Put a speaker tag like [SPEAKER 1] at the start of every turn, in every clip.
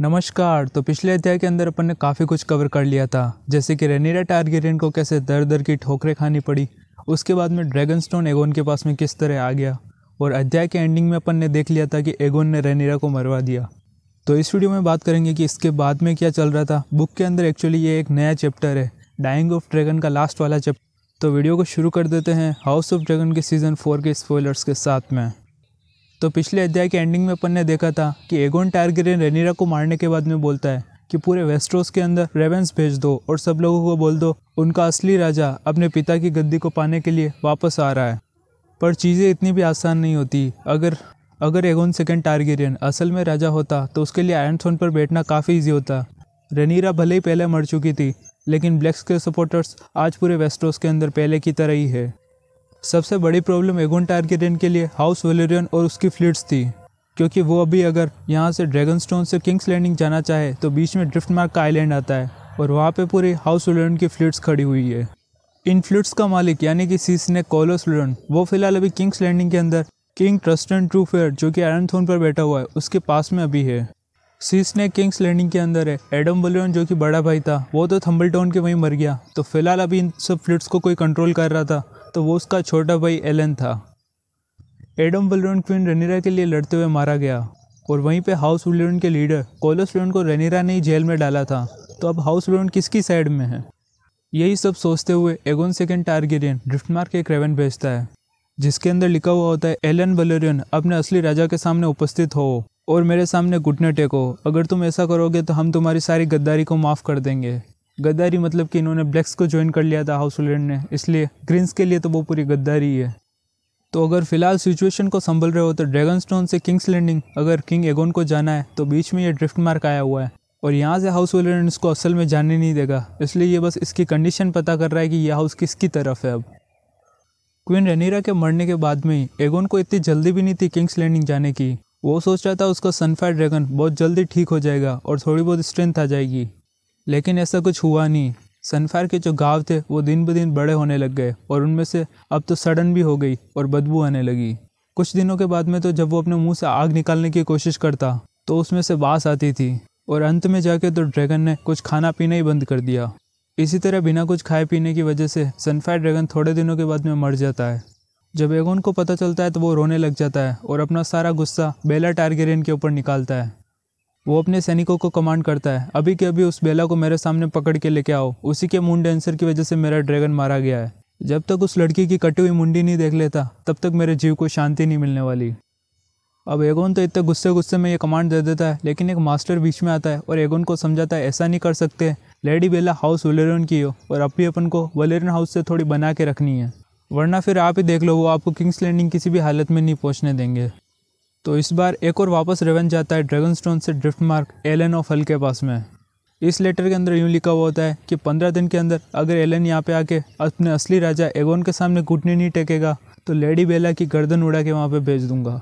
[SPEAKER 1] नमस्कार तो पिछले अध्याय के अंदर अपन ने काफ़ी कुछ कवर कर लिया था, जैसे कि रेनीरा टारगेरियन को कैसे दर दर की ठोकरें खानी पड़ी, उसके बाद में ड्रैगन स्टोन एगोन के पास में किस तरह आ गया, और अध्याय के एंडिंग में अपन ने देख लिया था कि एगोन ने रेनीरा को मरवा दिया। तो इस वीडियो में बात करेंगे कि इसके बाद में क्या चल रहा था। बुक के अंदर एक्चुअली ये एक नया चैप्टर है डाइंग ऑफ़ ड्रैगन का लास्ट वाला चैप्टर तो वीडियो को शुरू कर देते हैं हाउस ऑफ़ ड्रैगन के सीज़न फोर के स्पॉयलर्स के साथ में। तो पिछले अध्याय के एंडिंग में अपन ने देखा था कि एगोन टारगेरियन रेनीरा को मारने के बाद में बोलता है कि पूरे वेस्ट्रोस के अंदर रेवेंस भेज दो और सब लोगों को बोल दो, उनका असली राजा अपने पिता की गद्दी को पाने के लिए वापस आ रहा है। पर चीज़ें इतनी भी आसान नहीं होती। अगर अगर एगोन सेकेंड टारगेरियन असल में राजा होता तो उसके लिए आयरन थ्रोन पर बैठना काफ़ी ईजी होता। रेनीरा भले ही पहले मर चुकी थी, लेकिन ब्लैक्स के सपोर्टर्स आज पूरे वेस्ट्रोस के अंदर पहले की तरह ही है। सबसे बड़ी प्रॉब्लम एगोन टारगेरियन के लिए हाउस वेलेरियन और उसकी फ्लीट्स थी। क्योंकि वो अभी अगर यहाँ से ड्रैगन स्टोन से किंग्स लैंडिंग जाना चाहे तो बीच में ड्रिफ्ट मार्क का आइलैंड आता है और वहाँ पे पूरी हाउस वेलेरियन की फ्लीट्स खड़ी हुई है। इन फ्लीट्स का मालिक, यानी कि सीस ने कोलोस वेलेरियन वो फ़िलहाल अभी किंग्स लैंडिंग के अंदर king trust and true fair जो कि आयरन थोन पर बैठा हुआ है, उसके पास में अभी है। सीस ने किंग्स लैंडिंग के अंदर है एडम बलियन जो कि बड़ा भाई था, वो तो थम्बल टाउन के वहीं मर गया तो फ़िलहाल अभी इन सब फ्लिट्स को कोई कंट्रोल कर रहा था। तो वो उसका छोटा भाई एलन था। एडम वुलरन क्वीन रेनिरा के लिए लड़ते हुए मारा गया और वहीं पे हाउस वुलरन के लीडर कोलस वुलरन को रेनिरा ने ही जेल में डाला था। तो अब हाउस वुलरन किसकी साइड में है? यही सब सोचते हुए एगोन सेकेंड टारगेरियन ड्रिफ्टमार्क एक रेवन भेजता है, जिसके अंदर लिखा हुआ होता है, एलन वलेरियन, अपने असली राजा के सामने उपस्थित हो और मेरे सामने घुटने टेको। अगर तुम ऐसा करोगे तो हम तुम्हारी सारी गद्दारी को माफ़ कर देंगे। गद्दारी मतलब कि इन्होंने ब्लैक्स को ज्वाइन कर लिया था हाउस ने। इसलिए ग्रीन्स के लिए तो वो पूरी गद्दारी है तो अगर फ़िलहाल सिचुएशन को संभल रहे हो तो ड्रैगन स्टोन से किंग्स लैंडिंग अगर किंग एगोन को जाना है तो बीच में ये ड्रिफ्ट मार्क आया हुआ है। और यहाँ से हाउस होल्डर इसको असल में जाने नहीं देगा। इसलिए ये बस इसकी कंडीशन पता कर रहा है कि यह हाउस किसकी तरफ़ है अब। क्वीन रनीरा के मरने के बाद में ही एगोन को इतनी जल्दी भी नहीं थी किंग्स लैंडिंग जाने की। वो सोच रहा था उसका सनफायर ड्रैगन बहुत जल्दी ठीक हो जाएगा और थोड़ी बहुत स्ट्रेंथ आ जाएगी। लेकिन ऐसा कुछ हुआ नहीं। सनफायर के जो गाँव थे, वो दिन ब दिन बड़े होने लग गए और उनमें से अब तो सडन भी हो गई और बदबू आने लगी। कुछ दिनों के बाद में तो जब वो अपने मुँह से आग निकालने की कोशिश करता तो उसमें से बास आती थी और अंत में जाके तो ड्रैगन ने कुछ खाना पीना ही बंद कर दिया। इसी तरह बिना कुछ खाए पीने की वजह से सनफायर ड्रैगन थोड़े दिनों के बाद में मर जाता है। जब एगोन को पता चलता है तो वो रोने लग जाता है और अपना सारा गुस्सा बेला टारगेरियन के ऊपर निकालता है। वो अपने सैनिकों को कमांड करता है। अभी के अभी उस बेला को मेरे सामने पकड़ के लेके आओ। उसी के मून डेंसर की वजह से मेरा ड्रैगन मारा गया है। जब तक उस लड़की की कटी हुई मुंडी नहीं देख लेता, तब तक मेरे जीव को शांति नहीं मिलने वाली। अब एगोन तो इतने गुस्से गुस्से में ये कमांड दे देता है, लेकिन एक मास्टर बीच में आता है और एगोन को समझाता है, ऐसा नहीं कर सकते। लेडी बेला हाउस वलेरन की हो, और अब भी अपन को वलेरन हाउस से थोड़ी बना के रखनी है। वरना फिर आप ही देख लो, वो आपको किंग्स लैंडिंग किसी भी हालत में नहीं पहुँचने देंगे। तो इस बार एक और वापस रेवन जाता है ड्रैगन स्टोन से Driftmark Alyn of Hull के पास में। इस लेटर के अंदर यूँ लिखा हुआ होता है कि पंद्रह दिन के अंदर अगर एलन यहाँ पे आके अपने असली राजा एगोन के सामने घुटने नहीं टेकेगा तो लेडी बेला की गर्दन उड़ा के वहाँ पे भेज दूँगा।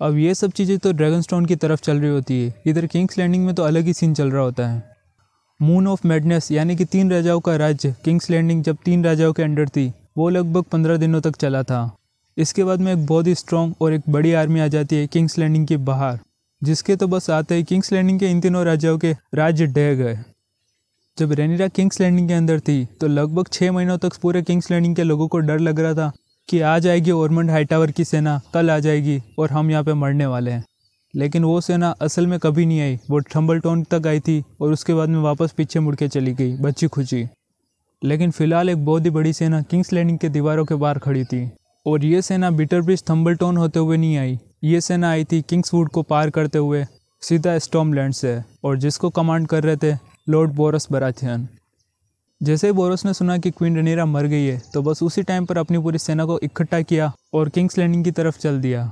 [SPEAKER 1] अब ये सब चीज़ें तो ड्रैगन स्टोन की तरफ़ चल रही होती है। इधर किंग्स लैंडिंग में तो अलग ही सीन चल रहा होता है। मून ऑफ़ मेडनेस यानी कि तीन राजाओं का राज्य किंग्स लैंडिंग जब तीन राजाओं के अंडर थी, वो लगभग पंद्रह दिनों तक चला था। इसके बाद में एक बहुत ही स्ट्रॉन्ग और एक बड़ी आर्मी आ जाती है किंग्स लैंडिंग के बाहर, जिसके तो बस आते ही किंग्स लैंडिंग के इन तीनों राजाओं के राज्य ढह गए। जब रेनिरा किंग्स लैंडिंग के अंदर थी तो लगभग छः महीनों तक पूरे किंग्स लैंडिंग के लोगों को डर लग रहा था कि आ जाएगी ओरमंड हाईटावर की सेना, कल आ जाएगी और हम यहाँ पे मरने वाले हैं। लेकिन वो सेना असल में कभी नहीं आई, वो ठम्बल टोन तक आई थी और उसके बाद में वापस पीछे मुड़ के चली गई बच्ची खुची लेकिन फ़िलहाल एक बहुत ही बड़ी सेना किंग्स लैंडिंग के दीवारों के बाहर खड़ी थी। और ये सेना बिटर ब्रिज थम्बल थम्बलटोन होते हुए नहीं आई। ये सेना आई थी किंग्सवुड को पार करते हुए सीधा स्टॉमलैंड से, और जिसको कमांड कर रहे थे लॉर्ड बोरस बराथियन जैसे ही बोरस ने सुना कि क्वीन रनीरा मर गई है तो बस उसी टाइम पर अपनी पूरी सेना को इकट्ठा किया और किंग्स लैंडिंग की तरफ़ चल दिया।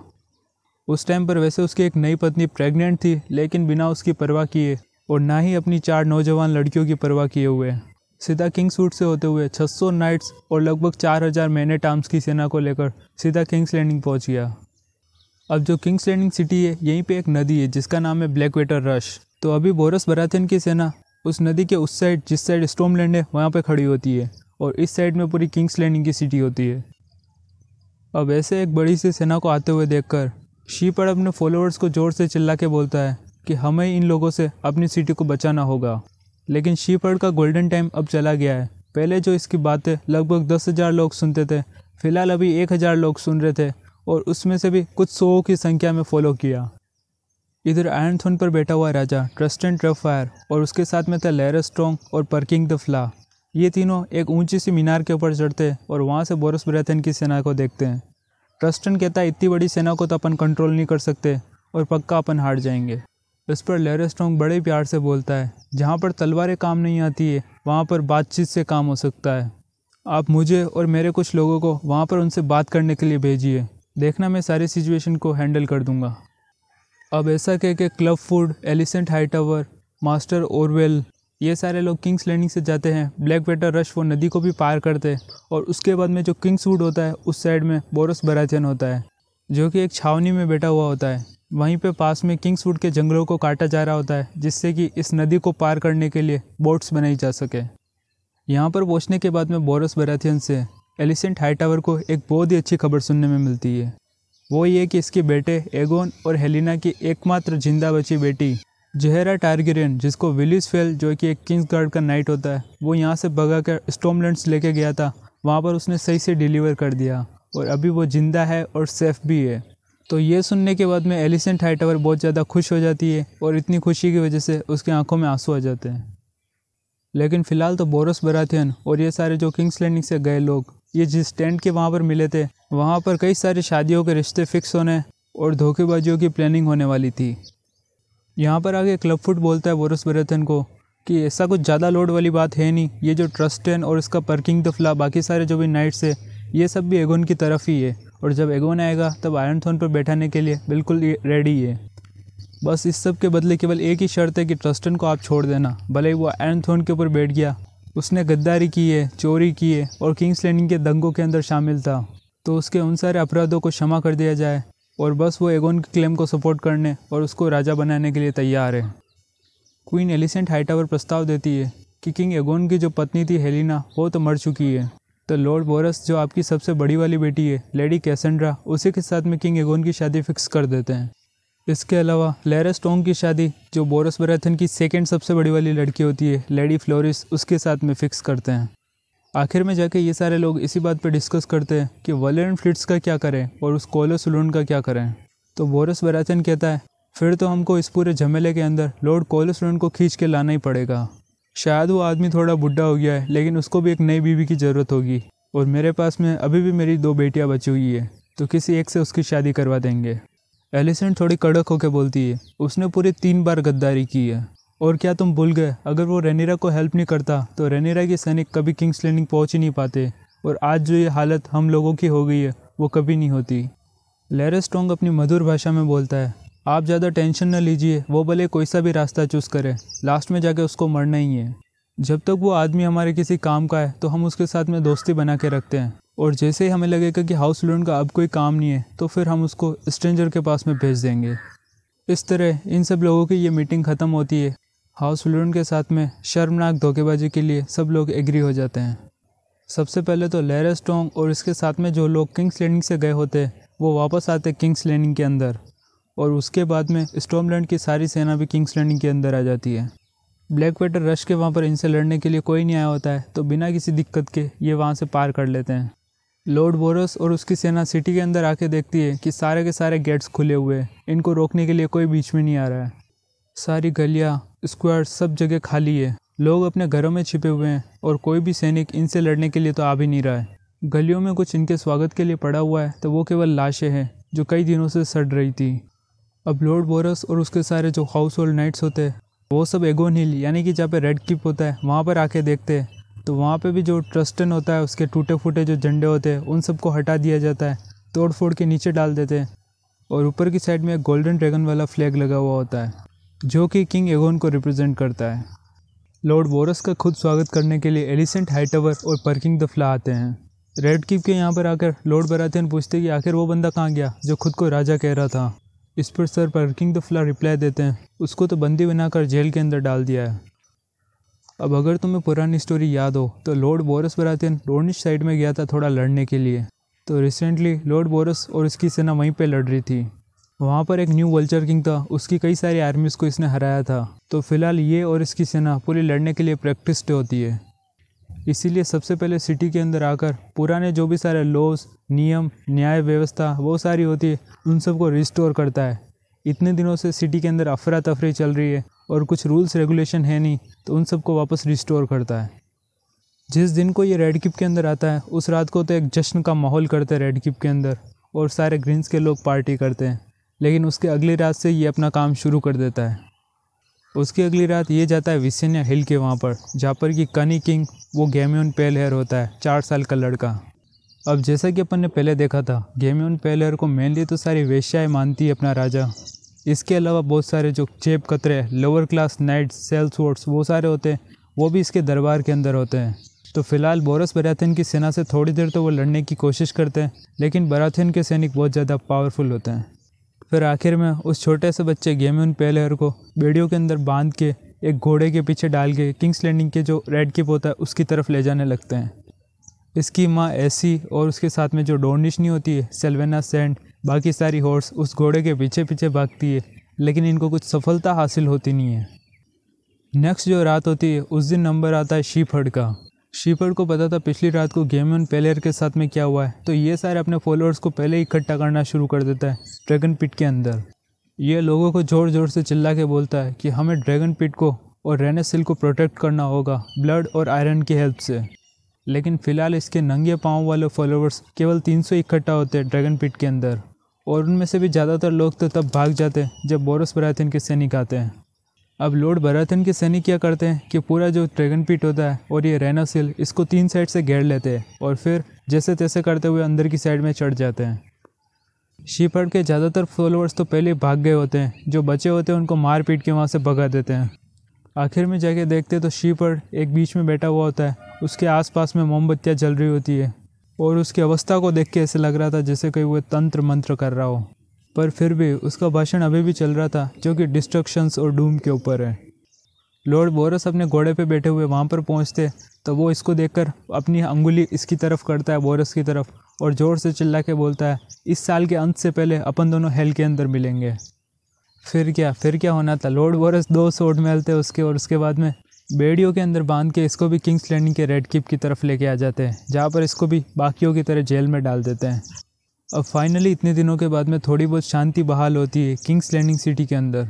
[SPEAKER 1] उस टाइम पर वैसे उसकी एक नई पत्नी प्रेग्नेंट थी, लेकिन बिना उसकी परवाह किए और ना ही अपनी चार नौजवान लड़कियों की परवाह किए हुए। सीधा किंग्सवुड से होते हुए 600 नाइट्स और लगभग 4000 मैने टाम्स की सेना को लेकर सीधा किंग्स लैंडिंग पहुँच गया। अब जो किंग्स लैंडिंग सिटी है, यहीं पे एक नदी है, जिसका नाम है ब्लैक वेटर रश तो अभी बोरस बराथन की सेना उस नदी के उस साइड, जिस साइड स्टोम लैंड है, वहाँ पर खड़ी होती है और इस साइड में पूरी किंग्स लैंडिंग की सिटी होती है। अब ऐसे एक बड़ी सी सेना को आते हुए देखकर शीपड़ अपने फॉलोअर्स को ज़ोर से चिल्ला के बोलता है कि हमें इन लोगों से अपनी सिटी को बचाना होगा। लेकिन शीपर्ड का गोल्डन टाइम अब चला गया है। पहले जो इसकी बातें लगभग दस हज़ार लोग सुनते थे, फ़िलहाल अभी एक हज़ार लोग सुन रहे थे और उसमें से भी कुछ सौ की संख्या में फॉलो किया। इधर आयरन थ्रोन पर बैठा हुआ राजा ट्रस्टन ट्रफायर और उसके साथ में था लेर स्ट्रॉन्ग और परकिंग द फ्ला ये तीनों एक ऊँची सी मीनार के ऊपर चढ़ते और वहाँ से बोरस ब्रैथन की सेना को देखते हैं। ट्रस्टन कहता है, इतनी बड़ी सेना को तो अपन कंट्रोल नहीं कर सकते और पक्का अपन हार जाएँगे। इस पर लेर स्ट्रॉन्ग बड़े प्यार से बोलता है, जहाँ पर तलवारें काम नहीं आती है, वहाँ पर बातचीत से काम हो सकता है। आप मुझे और मेरे कुछ लोगों को वहाँ पर उनसे बात करने के लिए भेजिए। देखना मैं सारी सिचुएशन को हैंडल कर दूँगा। अब ऐसा कह के club food, Alicent Hightower master Orwyle, ये सारे लोग किंग्स लैंडिंग से जाते हैं। ब्लैक वेटर रश वो नदी को भी पार करते हैं और उसके बाद में जो किंग्स वुड होता है, उस साइड में बोरस बराचन होता है, जो कि एक छावनी में बैठा हुआ होता है। वहीं पे पास में किंग्सवुड के जंगलों को काटा जा रहा होता है, जिससे कि इस नदी को पार करने के लिए बोट्स बनाई जा सके। यहाँ पर पहुँचने के बाद में बोरस बराथियन से एलिसेंट हाई टावर को एक बहुत ही अच्छी खबर सुनने में मिलती है। वो ये कि इसके बेटे एगोन और हेलिना की एकमात्र ज़िंदा बची बेटी जहरा टारगेरियन, जिसको विलिस फेल, जो कि एक किंग्स गार्ड का नाइट होता है, वो यहाँ से भगा कर स्टोमलैंड्स लेके गया था। वहाँ पर उसने सही से डिलीवर कर दिया और अभी वो ज़िंदा है और सेफ़ भी है। तो ये सुनने के बाद में एलिसेंट हाई टावर बहुत ज़्यादा खुश हो जाती है और इतनी खुशी की वजह से उसकी आँखों में आँसू आ जाते हैं। लेकिन फ़िलहाल तो बोरस बराथियन और ये सारे जो किंग्स लैंडिंग से गए लोग, ये जिस टेंट के वहाँ पर मिले थे, वहाँ पर कई सारी शादियों के रिश्ते फिक्स होने और धोखेबाजियों की प्लानिंग होने वाली थी। यहाँ पर आगे क्लब फुट बोलता है बोरस बराथियन को कि ऐसा कुछ ज़्यादा लोड वाली बात है नहीं, ये जो ट्रस्ट है और इसका पर्किंग दफला बाकी सारे जो भी नाइट्स है, ये सब भी एगोन की तरफ़ ही है। और जब एगोन आएगा, तब आयरन थोन पर बैठाने के लिए बिल्कुल रेडी है बस इस सब के बदले केवल एक ही शर्त है कि ट्रस्टन को आप छोड़ देना। भले ही वो आयरन थोन के ऊपर बैठ गया, उसने गद्दारी की है, चोरी की है और किंग्स लैंडिंग के दंगों के अंदर शामिल था तो उसके उन सारे अपराधों को क्षमा कर दिया जाए और बस वो एगोन के क्लेम को सपोर्ट करने और उसको राजा बनाने के लिए तैयार है। क्वीन एलिसेंट हाईटावर प्रस्ताव देती है कि किंग एगोन की जो पत्नी थी हेलिना वो तो मर चुकी है। तो लॉर्ड बोरस जो आपकी सबसे बड़ी वाली बेटी है लेडी कैसेंड्रा उसी के साथ में किंग एगोन की शादी फिक्स कर देते हैं। इसके अलावा लेरा स्टोंग की शादी, जो बोरस बराथन की सेकेंड सबसे बड़ी वाली लड़की होती है लेडी फ्लोरिस उसके साथ में फिक्स करते हैं। आखिर में जाके ये सारे लोग इसी बात पर डिस्कस करते हैं कि वलेरन फ्लिट्स का क्या करें और उस कोलो सुलून का क्या करें। तो बोरस बराथन कहता है, फिर तो हमको इस पूरे झमेले के अंदर लॉर्ड कोलो सुलून को खींच के लाना ही पड़ेगा। शायद वो आदमी थोड़ा बुढ़ा हो गया है, लेकिन उसको भी एक नई बीवी की ज़रूरत होगी। और मेरे पास में अभी भी मेरी दो बेटियाँ बची हुई है तो किसी एक से उसकी शादी करवा देंगे। एलिसेंट थोड़ी कड़क होकर बोलती है, उसने पूरी तीन बार गद्दारी की है। और क्या तुम भूल गए? अगर वो रेनिरा को हेल्प नहीं करता तो रेनिरा के सैनिक कभी किंग्स लैंडिंग पहुँच ही नहीं पाते। और आज जो ये हालत हम लोगों की हो गई है, वो कभी नहीं होती। लेरेस्टोंग अपनी मधुर भाषा में बोलता है आप ज़्यादा टेंशन न लीजिए, वो भले कोई सा भी रास्ता चूज़ करे, लास्ट में जाके उसको मरना ही है। जब तक वो आदमी हमारे किसी काम का है तो हम उसके साथ में दोस्ती बना के रखते हैं। और जैसे ही हमें लगेगा कि हाउस लोन का अब कोई काम नहीं है तो फिर हम उसको स्ट्रेंजर के पास में भेज देंगे। इस तरह इन सब लोगों की ये मीटिंग ख़त्म होती है। हाउस लोन के साथ में शर्मनाक धोखेबाजी के लिए सब लोग एग्री हो जाते हैं। सबसे पहले तो लेर स्टोंग और इसके साथ में जो लोग किंग्स लैंडिंग से गए होते, वो वापस आते किंग्स लैंडिंग के अंदर। और उसके बाद में स्टोमलैंड की सारी सेना भी किंग्स लैंडिंग के अंदर आ जाती है। ब्लैक वेटर रश के वहाँ पर इनसे लड़ने के लिए कोई नहीं आया होता है तो बिना किसी दिक्कत के ये वहाँ से पार कर लेते हैं। लॉर्ड बोरस और उसकी सेना सिटी के अंदर आके देखती है कि सारे के सारे गेट्स खुले हुए हैं, इनको रोकने के लिए कोई बीच में नहीं आ रहा है। सारी गलियाँ स्क्वायर सब जगह खाली है। लोग अपने घरों में छिपे हुए हैं और कोई भी सैनिक इनसे लड़ने के लिए तो आ भी नहीं रहा है। गलियों में कुछ इनके स्वागत के लिए पड़ा हुआ है तो वो केवल लाशें हैं, जो कई दिनों से सड़ रही थी। अब लॉर्ड बोरस और उसके सारे जो हाउस होल्ड नाइट्स होते हैं, वो सब एगोन हिल यानी कि जहाँ पे रेड किप होता है, वहाँ पर आके देखते हैं। तो वहाँ पे भी जो ट्रस्टन होता है, उसके टूटे फूटे जो झंडे होते हैं, उन सबको हटा दिया जाता है तोड़ फोड़ के नीचे डाल देते हैं। और ऊपर की साइड में एक गोल्डन ड्रैगन वाला फ्लैग लगा हुआ होता है, जो कि किंग एगोन को रिप्रेजेंट करता है। लॉर्ड बोरस का खुद स्वागत करने के लिए एलिसेंट हाईटवर और पर्किंग द फ्ला आते हैं। रेड किप के यहाँ पर आकर लॉर्ड बरातन पूछते कि आखिर वो बंदा कहाँ गया, जो खुद को राजा कह रहा था। इस पर sir Perkin the flea reply देते हैं। उसको तो बंदी बनाकर जेल के अंदर डाल दिया है। अब अगर तुम्हें पुरानी स्टोरी याद हो तो लॉर्ड बोरस बरातियन रोनिश साइड में गया था थोड़ा लड़ने के लिए। तो रिसेंटली लॉर्ड बोरस और इसकी सेना वहीं पे लड़ रही थी। वहाँ पर एक न्यू वल्चर किंग था, उसकी कई सारी आर्मीज़ को इसने हराया था। तो फ़िलहाल ये और इसकी सेना पूरी लड़ने के लिए प्रैक्टिस्ड होती है। इसीलिए सबसे पहले सिटी के अंदर आकर पुराने जो भी सारे लॉज नियम, न्याय व्यवस्था, वो सारी होती है, उन सबको रिस्टोर करता है। इतने दिनों से सिटी के अंदर अफरा तफरी चल रही है और कुछ रूल्स रेगुलेशन है नहीं तो उन सबको वापस रिस्टोर करता है। जिस दिन को ये रेड किप के अंदर आता है, उस रात को तो एक जश्न का माहौल करते हैं रेड किप के अंदर और सारे ग्रीन्स के लोग पार्टी करते हैं। लेकिन उसके अगली रात से ये अपना काम शुरू कर देता है। उसकी अगली रात ये जाता है विसेनिया हिल के वहाँ पर, जहाँ पर कि कनी किंग, वो गेमियन पेल हेयर होता है, चार साल का लड़का। अब जैसा कि अपन ने पहले देखा था, गेमियन पेल हेयर को मेनली तो सारी वेश्याएँ मानती है अपना राजा। इसके अलावा बहुत सारे जो चेप कतरे lower class knight sales votes वो सारे होते हैं, वो भी इसके दरबार के अंदर होते हैं। तो फ़िलहाल बोरस बराथिन की सेना से थोड़ी देर तो वो लड़ने की कोशिश करते हैं, लेकिन बराथियन के सैनिक बहुत ज़्यादा पावरफुल होते हैं। फिर आखिर में उस छोटे से बच्चे गेम्यून पेलेयर को बेड़ियों के अंदर बाँध के, एक घोड़े के पीछे डाल के, किंग्स लैंडिंग के जो रेड किप होता है, उसकी तरफ़ ले जाने लगते हैं। इसकी माँ ऐसी और उसके साथ में जो डोनिशनी होती है, सेल्वेना सेंड, बाकी सारी हॉर्स उस घोड़े के पीछे पीछे भागती है, लेकिन इनको कुछ सफलता हासिल होती नहीं है। नेक्स्ट जो रात होती है, उस दिन नंबर आता है शीप हड का। शीपर्ड को पता था पिछली रात को गेम ऑन पेलेयर के साथ में क्या हुआ है। तो ये सारे अपने फॉलोअर्स को पहले ही इकट्ठा करना शुरू कर देता है ड्रैगन पिट के अंदर। ये लोगों को ज़ोर ज़ोर से चिल्ला के बोलता है कि हमें ड्रैगन पिट को और रेनेसिल को प्रोटेक्ट करना होगा ब्लड और आयरन की हेल्प से। लेकिन फ़िलहाल इसके नंगे पाँव वाले फॉलोअर्स केवल 300 इकट्ठा होते हैं ड्रैगन पिट के अंदर। और उनमें से भी ज़्यादातर लोग तो तब भाग जाते हैं जब बोरस बराथिन के सैनिक आते हैं। अब लॉर्ड बराथन के सैनिक क्या करते हैं कि पूरा जो ड्रैगन पीट होता है और ये रेनासिल इसको तीन साइड से घेर लेते हैं और फिर जैसे तैसे करते हुए अंदर की साइड में चढ़ जाते हैं। शीपर्ड के ज़्यादातर फॉलोअर्स तो पहले भाग गए होते हैं, जो बचे होते हैं उनको मार पीट के वहाँ से भगा देते हैं। आखिर में जाके देखते तो शीपर्ड एक बीच में बैठा हुआ होता है, उसके आसपास में मोमबत्तियाँ जल रही होती है और उसकी अवस्था को देख के ऐसे लग रहा था जैसे कोई वो तंत्र मंत्र कर रहा हो। पर फिर भी उसका भाषण अभी भी चल रहा था, जो कि डिस्ट्रक्शंस और डूम के ऊपर है। लॉर्ड बोरस अपने घोड़े पे बैठे हुए वहाँ पर पहुँचते तो वो इसको देखकर अपनी अंगुली इसकी तरफ़ करता है बोरस की तरफ़, और ज़ोर से चिल्ला के बोलता है, इस साल के अंत से पहले अपन दोनों हेल के अंदर मिलेंगे। फिर क्या फिर क्या होना था? लॉर्ड बोरस दो सोड मेलते उसके और उसके बाद में बेड़ियों के अंदर बाँध के इसको भी किंग्स लैंडिंग के रेड किप की तरफ़ लेके आ जाते हैं, जहाँ पर इसको भी बाकियों की तरह जेल में डाल देते हैं। अब फाइनली इतने दिनों के बाद में थोड़ी बहुत शांति बहाल होती है किंग्स लैंडिंग सिटी के अंदर।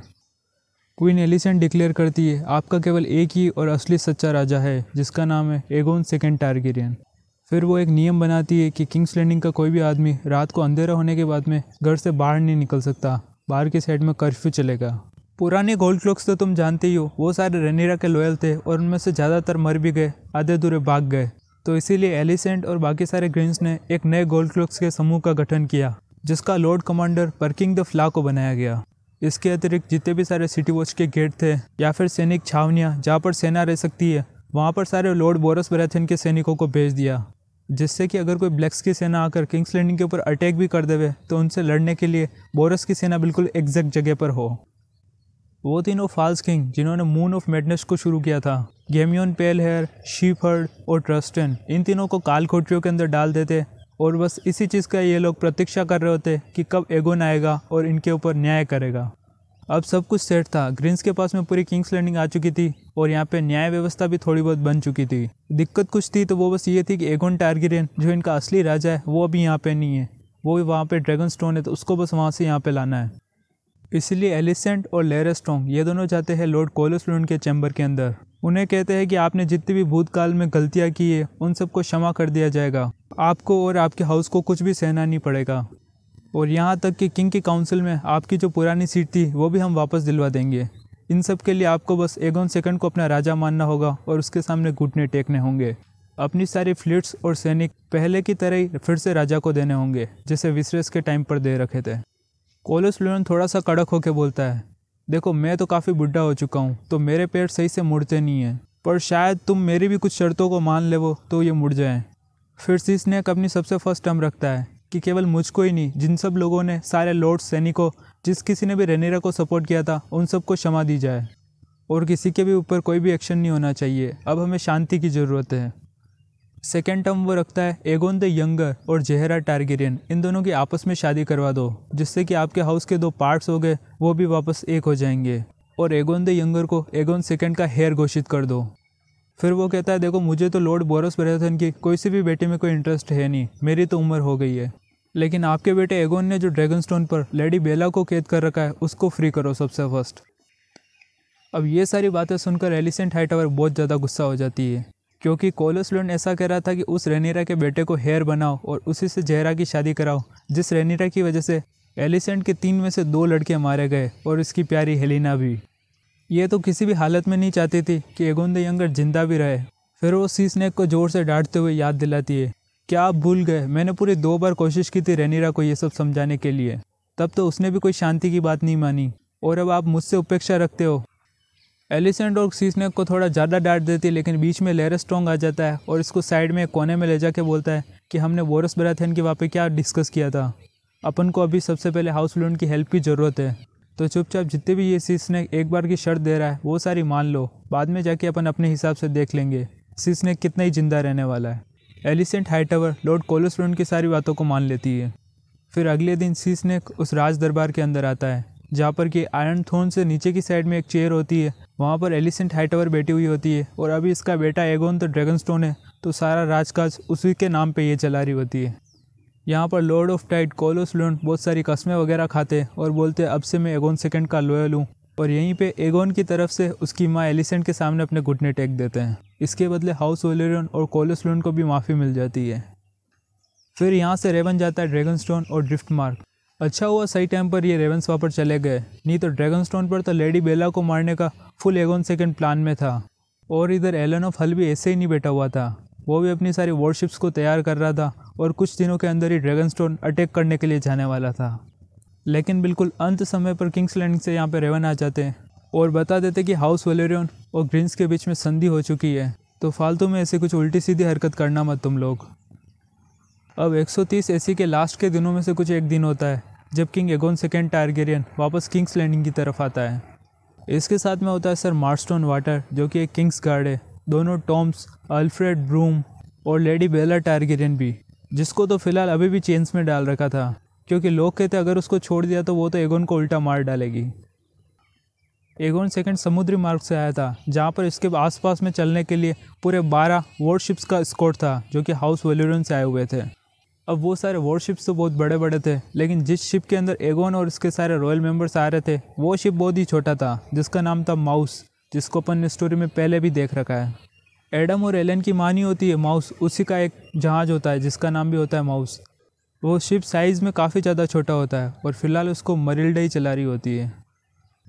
[SPEAKER 1] क्वीन एलिसेंट डिक्लेयर करती है, आपका केवल एक ही और असली सच्चा राजा है, जिसका नाम है एगोन सेकेंड टारगेरियन फिर वो एक नियम बनाती है कि किंग्स लैंडिंग का कोई भी आदमी रात को अंधेरा होने के बाद में घर से बाहर नहीं निकल सकता, बाहर की साइड में कर्फ्यू चलेगा। पुराने गोल्ड क्लॉक्स तो तुम जानते ही हो, वो सारे रनीरा के लॉयल थे और उनमें से ज़्यादातर मर भी गए आधे दूरे भाग गए। तो इसीलिए एलिसेंट और बाकी सारे ग्रीन्स ने एक नए गोल्ड क्लॉक्स के समूह का गठन किया, जिसका lord commander Perkin the flea को बनाया गया। इसके अतिरिक्त जितने भी सारे सिटी वॉच के गेट थे, या फिर सैनिक छावनियाँ, जहाँ पर सेना रह सकती है, वहाँ पर सारे लॉर्ड बोरस ब्रैथन के सैनिकों को भेज दिया, जिससे कि अगर कोई ब्लैक्स की सेना आकर किंग्स लैंडिंग के ऊपर अटैक भी कर देवे तो उनसे लड़ने के लिए बोरस की सेना बिल्कुल एग्जैक्ट जगह पर हो। वो तीनों फाल्स किंग जिन्होंने मून ऑफ़ मेडनेस को शुरू किया था। गेमियन पेल हेयर शीफर्ड और ट्रस्टन इन तीनों को काल खोटियों के अंदर डाल देते और बस इसी चीज़ का ये लोग प्रतीक्षा कर रहे होते कि कब एगोन आएगा और इनके ऊपर न्याय करेगा। अब सब कुछ सेट था। ग्रीन्स के पास में पूरी किंग्स लैंडिंग आ चुकी थी और यहाँ पे न्याय व्यवस्था भी थोड़ी बहुत बन चुकी थी। दिक्कत कुछ थी तो वो बस ये थी कि एगोन टारगेरियन जो इनका असली राजा है, वो अभी यहाँ पे नहीं है। वो भी वहाँ पे ड्रैगन स्टोन है तो उसको बस वहाँ से यहाँ पे लाना है। इसलिए एलिसेंट और लेरेस्ट्रॉन्ग ये दोनों जाते हैं लॉर्ड कोलस के चैम्बर के अंदर। उन्हें कहते हैं कि आपने जितनी भी भूतकाल में गलतियाँ की है, उन सबको क्षमा कर दिया जाएगा। आपको और आपके हाउस को कुछ भी सहना नहीं पड़ेगा। और यहाँ तक कि किंग की काउंसिल में आपकी जो पुरानी सीट थी, वो भी हम वापस दिलवा देंगे। इन सब के लिए आपको बस एगोन सेकंड को अपना राजा मानना होगा और उसके सामने घुटने टेकने होंगे। अपनी सारी फ्लीट्स और सैनिक पहले की तरह ही फिर से राजा को देने होंगे, जैसे विसरेस के टाइम पर दे रखे थे। कोलस लुन थोड़ा सा कड़क होकर बोलता है, देखो, मैं तो काफ़ी बुढ़ा हो चुका हूँ तो मेरे पेड़ सही से मुड़ते नहीं हैं, पर शायद तुम मेरी भी कुछ शर्तों को मान लेवो तो ये मुड़ जाएँ। फिर सीसनेक अपनी सबसे फ़र्स्ट टर्म रखता है, कि केवल मुझको ही नहीं, जिन सब लोगों ने, सारे लॉर्ड सैनिकों, जिस किसी ने भी रेनेरा को सपोर्ट किया था, उन सबको क्षमा दी जाए। और किसी के भी ऊपर कोई भी एक्शन नहीं होना चाहिए, अब हमें शांति की ज़रूरत है। सेकेंड टर्म वो रखता है एगोन द यंगर और जहरा टारगेरियन इन दोनों की आपस में शादी करवा दो, जिससे कि आपके हाउस के दो पार्ट्स हो गए, वो भी वापस एक हो जाएँगे। और एगोन द यंगर को एगोन सेकेंड का हेयर घोषित कर दो। फिर वो कहता है, देखो, मुझे तो लॉर्ड बोरस ब्रेथन की कोई सी भी बेटे में कोई इंटरेस्ट है नहीं, मेरी तो उम्र हो गई है। लेकिन आपके बेटे एगोन ने जो ड्रैगन स्टोन पर लेडी बेला को कैद कर रखा है, उसको फ्री करो सबसे फ़र्स्ट अब ये सारी बातें सुनकर एलिसेंट हाईटावर बहुत ज़्यादा गुस्सा हो जाती है। क्योंकि कोलस लोन ऐसा कह रहा था कि उस रेनीरा के बेटे को हेयर बनाओ और उसी से जहरा की शादी कराओ, जिस रेनीरा की वजह से एलिसेंट के तीन में से दो लड़के मारे गए और उसकी प्यारी हेलिना भी। ये तो किसी भी हालत में नहीं चाहती थी कि एगोन द यंगर ज़िंदा भी रहे। फिर वो सी स्नैक को ज़ोर से डांटते हुए याद दिलाती है, क्या आप भूल गए? मैंने पूरी दो बार कोशिश की थी रेनीरा को ये सब समझाने के लिए। तब तो उसने भी कोई शांति की बात नहीं मानी। और अब आप मुझसे उपेक्षा रखते हो। एलिसेंट और सीसनेक को थोड़ा ज़्यादा डांट देती है, लेकिन बीच में लेयर स्ट्रॉन्ग आ जाता है और इसको साइड में कोने में ले जाके बोलता है कि हमने बोरस ब्राथन के पे क्या डिस्कस किया था। अपन को अभी सबसे पहले हाउस लोन की हेल्प की ज़रूरत है। तो चुपचाप जितने भी ये सीसनेक एक बार की शर्त दे रहा है, वो सारी मान लो। बाद में जाके अपन अपने हिसाब से देख लेंगे सीसनेक कितना ही ज़िंदा रहने वाला है। एलिसेंट हाई हाईटावर लॉर्ड कोलोस्ट्रोन की सारी बातों को मान लेती है। फिर अगले दिन सीसनेक उस राज दरबार के अंदर आता है। जहाँ पर कि आयरन थोन से नीचे की साइड में एक चेयर होती है। वहाँ पर एलिसेंट हाईटावर बैठी हुई होती है और अभी इसका बेटा एगोन तो ड्रैगन स्टोन है तो सारा राजकाज उसी के नाम पे ये चला रही होती है। यहाँ पर लॉर्ड ऑफ़ टाइट कोलोस लोन बहुत सारी कस्में वगैरह खाते और बोलते अब से मैं एगोन सेकंड का लोयल हूँ। और यहीं पे एगोन की तरफ़ से उसकी माँ एलिसेंट के सामने अपने घुटने टेक देते हैं। इसके बदले हाउस ओलेरियन और कोलोस लोन को भी माफ़ी मिल जाती है। फिर यहाँ से रेवन जाता है ड्रैगन स्टोन और ड्रिफ्ट मार्क अच्छा हुआ सही टाइम पर ये रेवंस वहाँ पर चले गए। नहीं तो ड्रैगन स्टोन पर तो लेडी बेला को मारने का फुल एगोन सेकेंड प्लान में था। और इधर एलन ऑफ़ हल भी ऐसे ही नहीं बैठा हुआ था। वो भी अपनी सारी वॉरशिप्स को तैयार कर रहा था और कुछ दिनों के अंदर ही ड्रैगन स्टोन अटैक करने के लिए जाने वाला था। लेकिन बिल्कुल अंत समय पर किंग्स लैंडिंग से यहाँ पर रेवन आ जाते हैं और बता देते कि हाउस वलेरियन और ग्रीन्स के बीच में संधि हो चुकी है। तो फालतू में ऐसे कुछ उल्टी सीधी हरकत करना मत तुम लोग। अब 130 एसी के लास्ट के दिनों में से कुछ एक दिन होता है। जब किंग एगोन सेकेंड टारगेरियन वापस किंग्स लैंडिंग की तरफ़ आता है। इसके साथ में होता है सर मार्स्टोन वाटर, जो कि एक किंग्स गार्ड है। दोनों टॉम्स, अल्फ्रेड ब्रूम और लेडी बेला टारगेरियन भी, जिसको तो फ़िलहाल अभी भी चेंस में डाल रखा था, क्योंकि लोग कहते अगर उसको छोड़ दिया तो वो तो एगोन को उल्टा मार डालेगी। एगोन सेकंड समुद्री मार्ग से आया था, जहाँ पर इसके आसपास में चलने के लिए पूरे 12 वॉरशिप्स का स्कोर था, जो कि हाउस वेल्यूरन से आए हुए थे। अब वो सारे वॉरशिप्स तो बहुत बड़े बड़े थे, लेकिन जिस शिप के अंदर एगोन और उसके सारे रॉयल मेंबर्स आ रहे थे, वो शिप बहुत ही छोटा था, जिसका नाम था माउस जिसको अपन ने स्टोरी में पहले भी देख रखा है। एडम और एलन की मानी होती है माउस उसी का एक जहाज़ होता है, जिसका नाम भी होता है माउस वो शिप साइज़ में काफ़ी ज़्यादा छोटा होता है और फ़िलहाल उसको मरिल्डा ही चला रही होती है।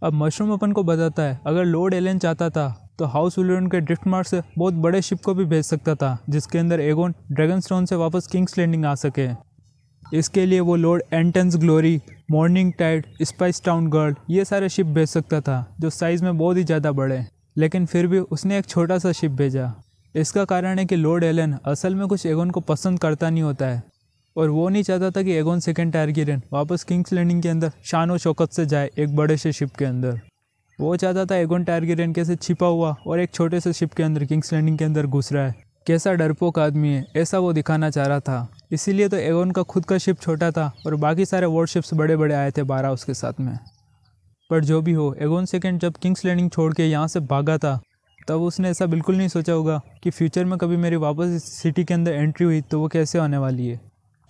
[SPEAKER 1] अब मशरूम अपन को बताता है, अगर लॉर्ड एलन चाहता था तो हाउस विलियन के ड्रिफ्ट मार्क से बहुत बड़े शिप को भी भेज सकता था, जिसके अंदर एगोन ड्रैगन स्टोन से वापस किंग्स लैंडिंग आ सके। इसके लिए वो lord Anton's glory, morning tide, spice town girl, ये सारे शिप भेज सकता था, जो साइज़ में बहुत ही ज़्यादा बड़े। लेकिन फिर भी उसने एक छोटा सा शिप भेजा। इसका कारण है कि लॉर्ड एलन असल में कुछ एगोन को पसंद करता नहीं होता है, और वो नहीं चाहता था कि एगोन सेकेंड टारगेरियन वापस किंग्स लैंडिंग के अंदर शान व शौकत से जाए एक बड़े से शिप के अंदर। वो चाहता था एगोन टारगेरियन कैसे छिपा हुआ और एक छोटे से शिप के अंदर किंग्स लैंडिंग के अंदर घुस रहा है। कैसा डरपोक आदमी है, ऐसा वो दिखाना चाह रहा था। इसीलिए तो एगोन का खुद का शिप छोटा था और बाकी सारे वॉर शिप्स बड़े बड़े आए थे बारह उसके साथ में। पर जो भी हो एगोन सेकेंड जब किंग्स लैंडिंग छोड़ के यहाँ से भागा था, तब उसने ऐसा बिल्कुल नहीं सोचा होगा कि फ्यूचर में कभी मेरी वापस सिटी के अंदर एंट्री हुई तो वो कैसे होने वाली है।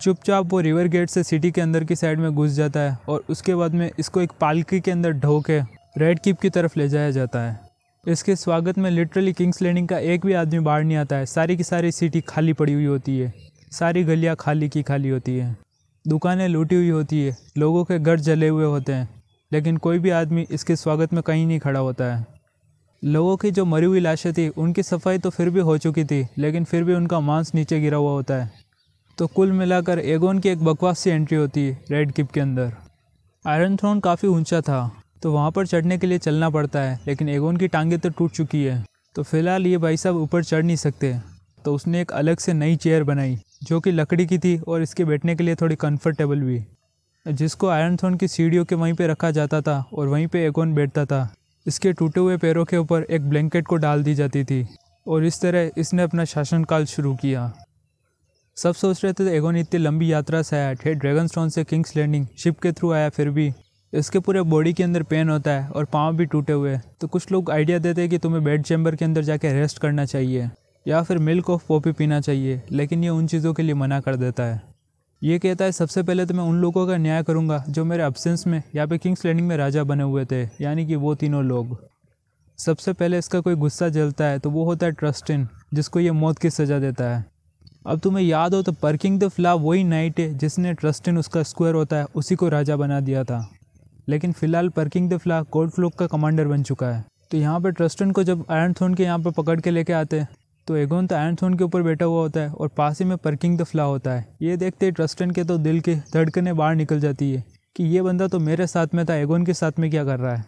[SPEAKER 1] चुपचाप वो रिवर गेट से सिटी के अंदर की साइड में घुस जाता है और उसके बाद में इसको एक पालकी के अंदर ढो के रेड कीप की तरफ़ ले जाया जाता है। इसके स्वागत में लिटरली किंग्स लैंडिंग का एक भी आदमी बाहर नहीं आता है। सारी की सारी सिटी खाली पड़ी हुई होती है। सारी गलियाँ खाली की खाली होती है। दुकानें लूटी हुई होती है। लोगों के घर जले हुए होते हैं। लेकिन कोई भी आदमी इसके स्वागत में कहीं नहीं खड़ा होता है। लोगों की जो मरी हुई लाशें थी, उनकी सफ़ाई तो फिर भी हो चुकी थी, लेकिन फिर भी उनका मांस नीचे गिरा हुआ होता है। तो कुल मिलाकर एगोन की एक बकवास सी एंट्री होती है रेड किप के अंदर। आयरन थ्रोन काफ़ी ऊँचा था। तो वहाँ पर चढ़ने के लिए चलना पड़ता है, लेकिन एगोन की टांगें तो टूट चुकी है। तो फ़िलहाल ये भाई साहब ऊपर चढ़ नहीं सकते। तो उसने एक अलग से नई चेयर बनाई, जो कि लकड़ी की थी और इसके बैठने के लिए थोड़ी कंफर्टेबल भी। जिसको आयरन थोन की सीढ़ियों के वहीं पे रखा जाता था और वहीं पे एगोन बैठता था। इसके टूटे हुए पैरों के ऊपर एक ब्लैंकेट को डाल दी जाती थी और इस तरह इसने अपना शासनकाल शुरू किया। सब सोच रहे थे एगोन इतनी लंबी यात्रा से आया ठे ड्रैगन स्टोन से किंग्स लैंडिंग शिप के थ्रू आया फिर भी। इसके पूरे बॉडी के अंदर पेन होता है और पाँव भी टूटे हुए हैं। तो कुछ लोग आइडिया देते हैं कि तुम्हें बेड चैम्बर के अंदर जाके रेस्ट करना चाहिए, या फिर मिल्क ऑफ़ पॉपी पीना चाहिए, लेकिन ये उन चीज़ों के लिए मना कर देता है। ये कहता है, सबसे पहले तो मैं उन लोगों का न्याय करूँगा जो मेरे अब्सेंस में या पे किंग्स लैंडिंग में राजा बने हुए थे, यानी कि वो तीनों लोग। सबसे पहले इसका कोई गुस्सा जलता है तो वो होता है ट्रस्टिन जिसको ये मौत की सज़ा देता है। अब तुम्हें याद हो तो पर्किंग द फ्ला वही नाइट है जिसने ट्रस्टिन उसका स्क्वायर होता है, उसी को राजा बना दिया था। लेकिन फ़िलहाल Perkin the flea cold flock का कमांडर बन चुका है। तो यहाँ पर ट्रस्टन को जब आयरन थोन के यहाँ पर पकड़ के लेके आते हैं तो एगोन तो आयरन थोन के ऊपर बैठा हुआ होता है और पास ही में पर्किंग द फ्ला होता है। ये देखते ही ट्रस्टन के तो दिल के धड़कने बाहर निकल जाती है कि ये बंदा तो मेरे साथ में था एगोन के साथ में क्या कर रहा है।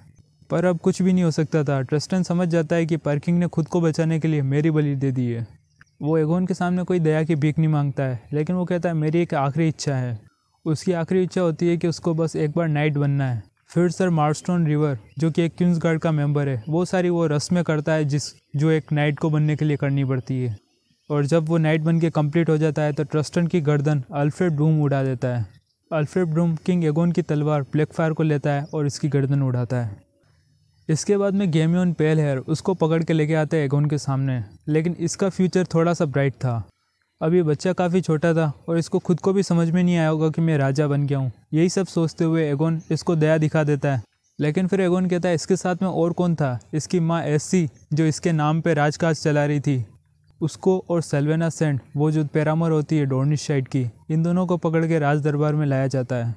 [SPEAKER 1] पर अब कुछ भी नहीं हो सकता था। ट्रस्टन समझ जाता है कि पार्किंग ने खुद को बचाने के लिए मेरी बलि दे दी है। वो एगोन के सामने कोई दया की भीख नहीं माँगता है, लेकिन वो कहता है, मेरी एक आखिरी इच्छा है। उसकी आखिरी इच्छा होती है कि उसको बस एक बार नाइट बनना है। फिर सर मार्स्टोन रिवर, जो कि एक क्यूंस गार्ड का मेंबर है, वो सारी वो रस्में करता है जिस, जो एक नाइट को बनने के लिए करनी पड़ती है। और जब वो नाइट बन के कंप्लीट हो जाता है तो ट्रस्टन की गर्दन अल्फ्रेड ब्रूम उड़ा देता है। अल्फ्रेड ब्रूम किंग एगोन की तलवार ब्लैक फायर को लेता है और इसकी गर्दन उड़ाता है। इसके बाद में गेमियन पेल हेयर उसको पकड़ के लेके आते हैं एगोन के सामने। लेकिन इसका फ्यूचर थोड़ा सा ब्राइट था। अब ये बच्चा काफ़ी छोटा था और इसको खुद को भी समझ में नहीं आया होगा कि मैं राजा बन गया हूँ। यही सब सोचते हुए एगोन इसको दया दिखा देता है। लेकिन फिर एगोन कहता है, इसके साथ में और कौन था? इसकी माँ एसी जो इसके नाम पे राजकाज चला रही थी। उसको और सेल्वेना सेंट, वो जो पैरामर होती है डोर्निश साइड की, इन दोनों को पकड़ के राज दरबार में लाया जाता है।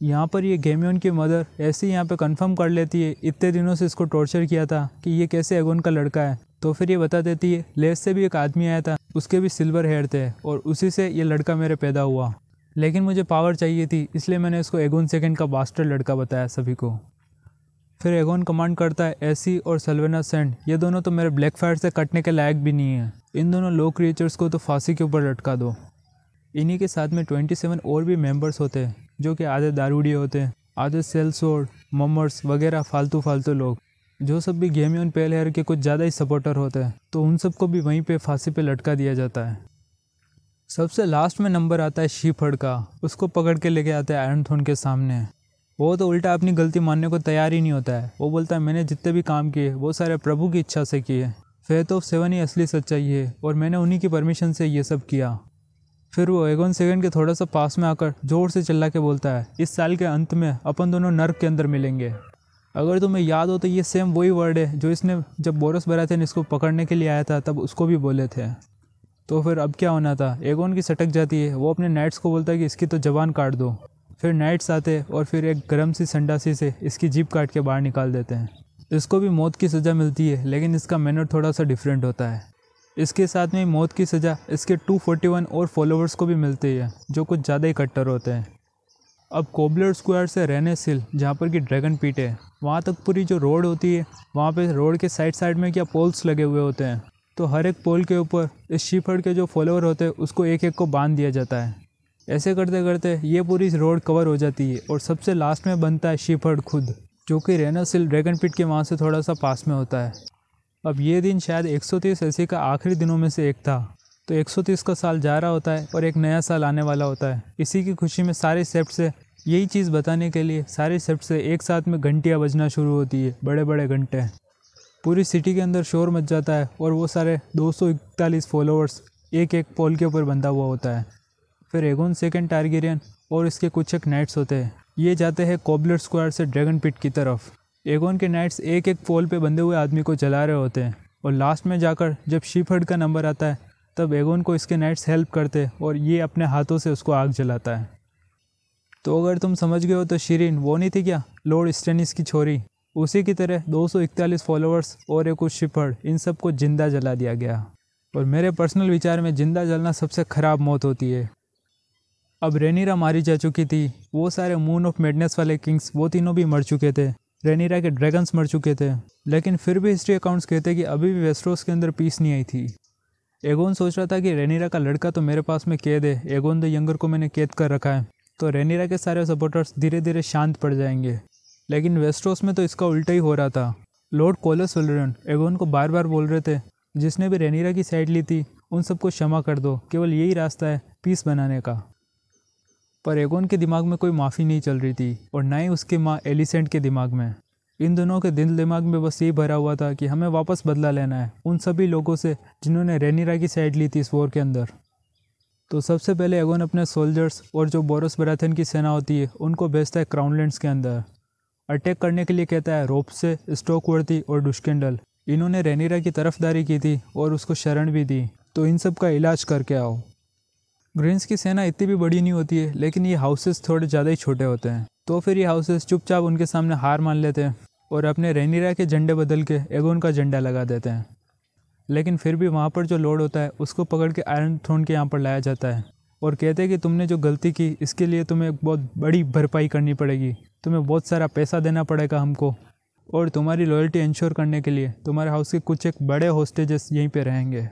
[SPEAKER 1] यहाँ पर ये गेमियन की मदर ऐसे यहाँ पे कंफर्म कर लेती है, इतने दिनों से इसको टॉर्चर किया था कि ये कैसे एगोन का लड़का है। तो फिर ये बता देती है लेस से भी एक आदमी आया था, उसके भी सिल्वर हेयर थे और उसी से ये लड़का मेरे पैदा हुआ। लेकिन मुझे पावर चाहिए थी, इसलिए मैंने इसको एगोन सेकेंड का बास्टर लड़का बताया सभी को। फिर एगोन कमांड करता है एसी और सलवेना सेंट ये दोनों तो मेरे ब्लैक फायर से कटने के लायक भी नहीं है। इन दोनों लो क्रिएचर्स को तो फांसी के ऊपर लटका दो। इन्हीं के साथ में 27 और भी मेंबर्स होते हैं जो कि आधे दारूडी होते हैं आधे सेल्सोर ममर्स वगैरह फालतू फालतू लोग। जो सब भी गेमियन पेल हेयर के कुछ ज़्यादा ही सपोर्टर होते हैं तो उन सबको भी वहीं पे फांसी पे लटका दिया जाता है। सबसे लास्ट में नंबर आता है शीफड़ का। उसको पकड़ के लेके आते हैं आयरन थोन के सामने। वो तो उल्टा अपनी गलती मानने को तैयार ही नहीं होता है। वो बोलता है, मैंने जितने भी काम किए, वो सारे प्रभु की इच्छा से किए। फेथ ऑफ़ सेवन ही असली सच्चाई है, और मैंने उन्हीं की परमिशन से ये सब किया। फिर वो एगोन सेकंड के थोड़ा सा पास में आकर ज़ोर से चिल्ला के बोलता है, इस साल के अंत में अपन दोनों नर्क के अंदर मिलेंगे। अगर तुम्हें याद हो तो ये सेम वही वर्ड है जो इसने जब बोरस थे, इसको पकड़ने के लिए आया था, तब उसको भी बोले थे। तो फिर अब क्या होना था? एगोन की सटक जाती है। वो अपने नाइट्स को बोलता है कि इसकी तो जवान काट दो। फिर नाइट्स आते और फिर एक गर्म सी संडासी से इसकी जीप काट के बाहर निकाल देते हैं। इसको भी मौत की सज़ा मिलती है, लेकिन इसका मैनर थोड़ा सा डिफरेंट होता है। इसके साथ में मौत की सज़ा इसके 241 और फॉलोअर्स को भी मिलती है, जो कुछ ज़्यादा ही कट्टर होते हैं। अब कोबलर स्क्वायर से रहने सिल, जहाँ पर कि ड्रैगन पीट है। वहाँ तक पूरी जो रोड होती है, वहाँ पे रोड के साइड साइड में क्या पोल्स लगे हुए होते हैं। तो हर एक पोल के ऊपर इस शीफर्ड के जो फॉलोअर होते हैं, उसको एक एक को बाँध दिया जाता है। ऐसे करते करते ये पूरी रोड कवर हो जाती है और सबसे लास्ट में बनता है शीफर्ड खुद, जो कि रेना सिल ड्रैगन पिट के वहाँ से थोड़ा सा पास में होता है। अब ये दिन शायद 130 ऐसी का आखिरी दिनों में से एक था। तो 130 का साल जा रहा होता है और एक नया साल आने वाला होता है। इसी की खुशी में सारे सेफ्ट से यही चीज़ बताने के लिए सारे सेफ्ट से एक साथ में घंटियाँ बजना शुरू होती है बड़े बड़े घंटे। पूरी सिटी के अंदर शोर मच जाता है और वो सारे दो सौ इकतालीस फॉलोअर्स एक एक पोल के ऊपर बंधा हुआ होता है। फिर एगोन सेकेंड टारगेरियन और इसके कुछ एक नाइट्स होते हैं। ये जाते हैं कोबलर स्क्वायर से ड्रैगन पिट की तरफ़। एगोन के नाइट्स एक एक पोल पे बंधे हुए आदमी को जला रहे होते हैं और लास्ट में जाकर जब शीफर्ड का नंबर आता है, तब एगोन को इसके नाइट्स हेल्प करते और ये अपने हाथों से उसको आग जलाता है। तो अगर तुम समझ गए हो तो शीरीन, वो नहीं थी क्या? लॉर्ड स्टेनिस की छोरी। उसी की तरह 241 फॉलोअर्स और एक उस शिफर्ड इन सबको ज़िंदा जला दिया गया। और मेरे पर्सनल विचार में ज़िंदा जलना सबसे ख़राब मौत होती है। अब रेनीरा मारी जा चुकी थी। वो सारे मून ऑफ़ मेडनेस वाले किंग्स वो तीनों भी मर चुके थे। रेनीरा के ड्रैगन्स मर चुके थे। लेकिन फिर भी हिस्ट्री अकाउंट्स कहते कि अभी भी वेस्ट्रोस के अंदर पीस नहीं आई थी। एगोन सोच रहा था कि रेनीरा का लड़का तो मेरे पास में कैद है। एगोन द यंगर को मैंने कैद कर रखा है। तो रेनीरा के सारे सपोर्टर्स धीरे धीरे शांत पड़ जाएँगे। लेकिन वेस्ट्रोस में तो इसका उल्टा ही हो रहा था। लॉर्ड कोलस विलरन एगोन को बार बार बोल रहे थे, जिसने भी रेनीरा की साइड ली थी, उन सबको क्षमा कर दो, केवल यही रास्ता है पीस बनाने का। पर एगोन के दिमाग में कोई माफ़ी नहीं चल रही थी, और ना ही उसकी माँ एलिसेंट के दिमाग में। इन दोनों के दिल दिमाग में बस यही भरा हुआ था कि हमें वापस बदला लेना है, उन सभी लोगों से जिन्होंने रेनीरा की साइड ली थी इस वॉर के अंदर। तो सबसे पहले एगोन अपने सोल्जर्स और जो बोरस बराथन की सेना होती है, उनको भेजता है क्राउनलैंड्स के अंदर। अटैक करने के लिए कहता है रोप से स्टोकवर्ती और डुशकेंडल इन्होंने रेनीरा की तरफदारी की थी और उसको शरण भी दी। तो इन सब का इलाज करके आओ। ग्रीन्स की सेना इतनी भी बड़ी नहीं होती है, लेकिन ये हाउसेस थोड़े ज़्यादा ही छोटे होते हैं। तो फिर ये हाउसेस चुपचाप उनके सामने हार मान लेते हैं और अपने रेनीरा के झंडे बदल के एगोन का झंडा लगा देते हैं। लेकिन फिर भी वहाँ पर जो लोड होता है, उसको पकड़ के आयरन थ्रोन के यहाँ पर लाया जाता है। और कहते हैं कि तुमने जो गलती की, इसके लिए तुम्हें बहुत बड़ी भरपाई करनी पड़ेगी। तुम्हें बहुत सारा पैसा देना पड़ेगा हमको। और तुम्हारी लॉयल्टी इंश्योर करने के लिए तुम्हारे हाउस के कुछ एक बड़े होस्टेजेस यहीं पे रहेंगे।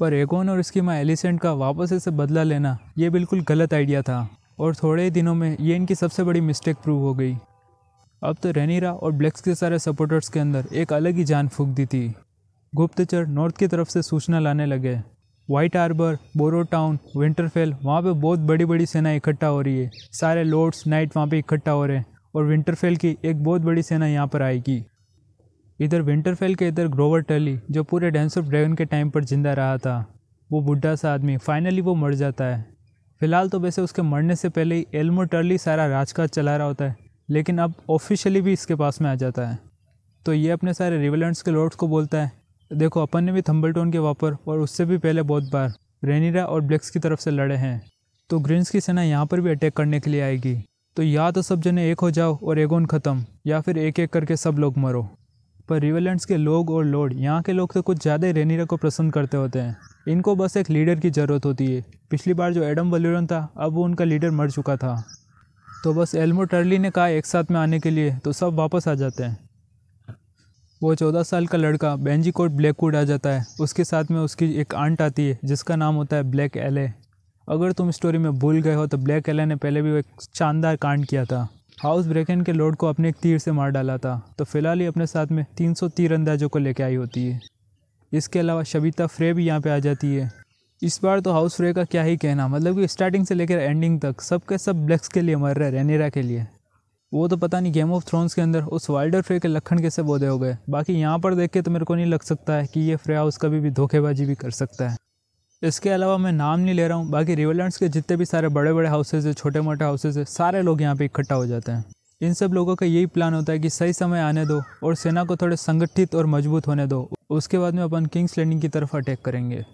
[SPEAKER 1] पर एगोन और इसकी माँ एलिसेंट का वापस इसे बदला लेना, ये बिल्कुल गलत आइडिया था। और थोड़े ही दिनों में ये इनकी सबसे बड़ी मिस्टेक प्रूव हो गई। अब तो रेनीरा और ब्लैक्स के सारे सपोर्टर्स के अंदर एक अलग ही जान फूक दी थी। गुप्तचर नॉर्थ की तरफ़ से सूचना लाने लगे। White Harbour Barrowton Winterfell वहाँ पे बहुत बड़ी बड़ी सेना इकट्ठा हो रही है। सारे लॉर्ड्स नाइट वहाँ पे इकट्ठा हो रहे हैं और विंटरफेल की एक बहुत बड़ी सेना यहाँ पर आएगी। इधर विंटरफेल के इधर ग्रोवर टर्ली जो पूरे डांस ऑफ़ ड्रैगन के टाइम पर ज़िंदा रहा था, वो बुढ़ा सा आदमी फाइनली वो मर जाता है। फ़िलहाल तो वैसे उसके मरने से पहले ही एल्मो टर्ली सारा राजकाज चला रहा होता है, लेकिन अब ऑफिशियली भी इसके पास में आ जाता है। तो ये अपने सारे रिवलेंट्स के लॉर्ड्स को बोलता है देखो, अपन ने भी थम्बलटोन के वापर और उससे भी पहले बहुत बार रेनीरा और ब्लैक्स की तरफ़ से लड़े हैं। तो ग्रीन्स की सेना यहाँ पर भी अटैक करने के लिए आएगी। तो या तो सब जने एक हो जाओ और एगोन ख़त्म, या फिर एक एक करके सब लोग मरो। पर रिवेलेंट्स के लोग और लॉर्ड यहाँ के लोग तो कुछ ज़्यादा ही रेनीरा को पसंद करते होते हैं। इनको बस एक लीडर की ज़रूरत होती है। पिछली बार जो एडम वल्यूरन था, अब वो उनका लीडर मर चुका था। तो बस एल्मो टर्ली ने कहा एक साथ में आने के लिए तो सब वापस आ जाते हैं। वो चौदह साल का लड़का बेंजी कोट ब्लैकवुड आ जाता है। उसके साथ में उसकी एक आंट आती है, जिसका नाम होता है ब्लैक एले अगर तुम स्टोरी में भूल गए हो तो ब्लैक एले ने पहले भी एक शानदार कांड किया था। हाउस ब्रेकन के लॉर्ड को अपने एक तीर से मार डाला था। तो फ़िलहाल ही अपने साथ में 300 तीर अंदाजों को लेकर आई होती है। इसके अलावा शबीता फ्रे भी यहाँ पे आ जाती है। इस बार तो हाउस फ्रे का क्या ही कहना मतलब कि स्टार्टिंग से लेकर एंडिंग तक सब के सब ब्लैक्स के लिए मर रहे रेनेरा के लिए। वो तो पता नहीं गेम ऑफ़ थ्रोन्स के अंदर उस वाइल्डर फ्रे के लखन कैसे बोधे हो गए। बाकी यहाँ पर देख के तो मेरे को नहीं लग सकता है कि ये फ्रे हाउस कभी भी धोखेबाजी भी कर सकता है। इसके अलावा मैं नाम नहीं ले रहा हूँ, बाकी रिवरलैंड्स के जितने भी सारे बड़े बड़े हाउसेज है छोटे मोटे हाउसेज है, सारे लोग यहाँ पे इकट्ठा हो जाते हैं। इन सब लोगों का यही प्लान होता है कि सही समय आने दो और सेना को थोड़े संगठित और मज़बूत होने दो। उसके बाद में अपन किंग्स लैंडिंग की तरफ़ अटैक करेंगे।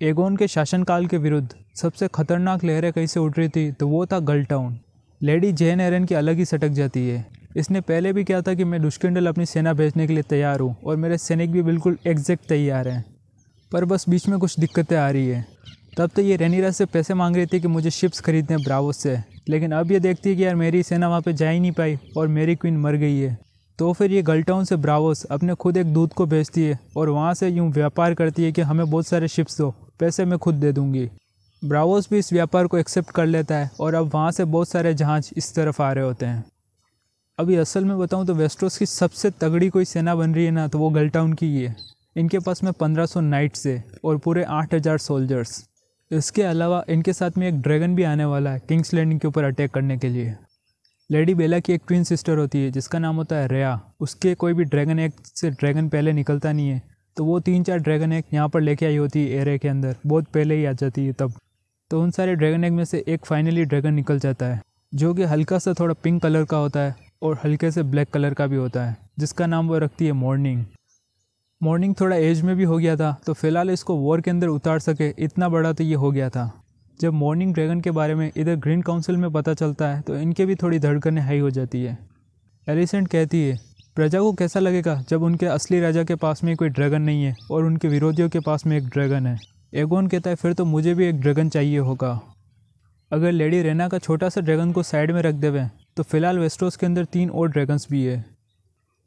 [SPEAKER 1] एगोन के शासनकाल के विरुद्ध सबसे खतरनाक लहरें कहीं से उठ रही थी तो वो था गल टाउन लेडी जेन एरन की अलग ही सटक जाती है। इसने पहले भी कहा था कि मैं दुष्किंडल अपनी सेना भेजने के लिए तैयार हूँ और मेरे सैनिक भी बिल्कुल एग्जैक्ट तैयार हैं। पर बस बीच में कुछ दिक्कतें आ रही है। तब तो ये रेनीरा से पैसे मांग रही थी कि मुझे शिप्स खरीदने ब्रावोस से। लेकिन अब ये देखती है कि यार मेरी सेना वहाँ पे जा ही नहीं पाई और मेरी क्वीन मर गई है। तो फिर ये गलटाउन से ब्रावोस अपने खुद एक दूध को भेजती है और वहाँ से यूँ व्यापार करती है कि हमें बहुत सारे शिप्स दो, पैसे मैं खुद दे दूँगी। ब्रावोस भी इस व्यापार को एक्सेप्ट कर लेता है और अब वहाँ से बहुत सारे जहाज़ इस तरफ़ आ रहे होते हैं। अभी असल में बताऊँ तो वेस्टोस की सबसे तगड़ी कोई सेना बन रही है ना तो वो गलटाउन की ही है। इनके पास में 1500 नाइट्स है और पूरे 8000 सोल्जर्स इसके अलावा इनके साथ में एक ड्रैगन भी आने वाला है किंग्स लैंडिंग के ऊपर अटैक करने के लिए। लेडी बेला की एक ट्विन सिस्टर होती है, जिसका नाम होता है रेया उसके कोई भी ड्रैगन एक से ड्रैगन पहले निकलता नहीं है तो वो तीन चार ड्रैगन एक यहाँ पर लेके आई होती है एरिया के अंदर। बहुत पहले ही आ जाती है तब। तो उन सारे ड्रैगन एग में से एक फाइनली ड्रैगन निकल जाता है, जो कि हल्का सा थोड़ा पिंक कलर का होता है और हल्के से ब्लैक कलर का भी होता है, जिसका नाम वो रखती है मॉर्निंग मॉर्निंग थोड़ा एज में भी हो गया था तो फ़िलहाल इसको वॉर के अंदर उतार सके, इतना बड़ा तो ये हो गया था. जब मॉर्निंग ड्रैगन के बारे में इधर ग्रीन काउंसिल में पता चलता है तो इनके भी थोड़ी धड़कनें हाई हो जाती है. एलिसेंट कहती है, प्रजा को कैसा लगेगा जब उनके असली राजा के पास में कोई ड्रैगन नहीं है और उनके विरोधियों के पास में एक ड्रैगन है? एगोन कहता है, फिर तो मुझे भी एक ड्रैगन चाहिए होगा। अगर लेडी रेना का छोटा सा ड्रैगन को साइड में रख देवे तो फ़िलहाल वेस्टोस के अंदर तीन और ड्रैगन्स भी है।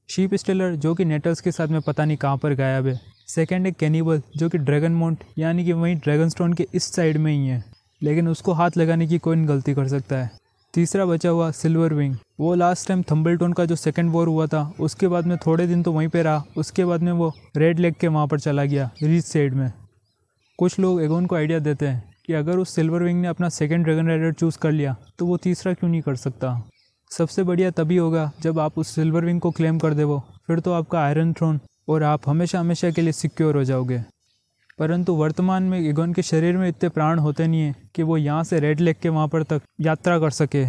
[SPEAKER 1] शीप स्टेलर, जो कि नेटल्स के साथ में पता नहीं कहाँ पर गायब है। सेकेंड है कैनिबल, जो कि ड्रैगन माउंट, यानी कि वहीं ड्रैगन स्टोन के इस साइड में ही है। लेकिन उसको हाथ लगाने की कोई गलती कर सकता है। तीसरा बचा हुआ सिल्वर विंग। वो लास्ट टाइम थम्बलटोन का जो सेकंड वॉर हुआ था, उसके बाद में थोड़े दिन तो वहीं पे रहा। उसके बाद में वो रेड लेक के वहाँ पर चला गया रीच साइड में। कुछ लोग एगोन को आइडिया देते हैं कि अगर उस सिल्वर विंग ने अपना सेकेंड ड्रैगन राइडर चूज़ कर लिया तो वो तीसरा क्यों नहीं कर सकता? सबसे बढ़िया तभी होगा जब आप उस सिल्वर विंग को क्लेम कर दे वो फिर तो आपका आयरन थ्रोन और आप हमेशा हमेशा के लिए सिक्योर हो जाओगे। परंतु वर्तमान में एगोन के शरीर में इतने प्राण होते नहीं हैं कि वो यहाँ से रेड लेक के वहाँ पर तक यात्रा कर सके